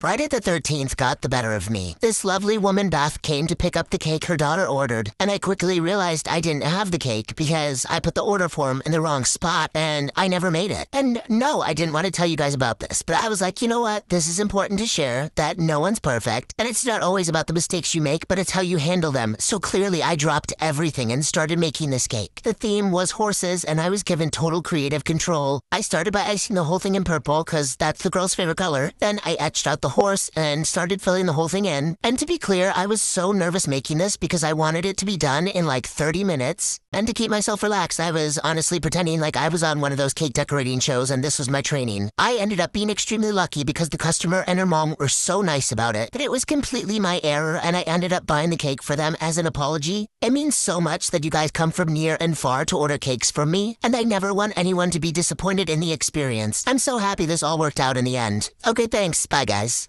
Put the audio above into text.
Friday the 13th got the better of me. This lovely woman, Beth, came to pick up the cake her daughter ordered, and I quickly realized I didn't have the cake because I put the order form in the wrong spot and I never made it. And no, I didn't want to tell you guys about this, but I was like, you know what? This is important to share that no one's perfect, and it's not always about the mistakes you make, but it's how you handle them. So clearly, I dropped everything and started making this cake. The theme was horses, and I was given total creative control. I started by icing the whole thing in purple because that's the girl's favorite color. Then I etched out the the horse and started filling the whole thing in. And to be clear, I was so nervous making this because I wanted it to be done in like 30 minutes. And to keep myself relaxed, I was honestly pretending like I was on one of those cake decorating shows and this was my training. I ended up being extremely lucky because the customer and her mom were so nice about it that it was completely my error and I ended up buying the cake for them as an apology. It means so much that you guys come from near and far to order cakes from me, and I never want anyone to be disappointed in the experience. I'm so happy this all worked out in the end. Okay, thanks. Bye, guys.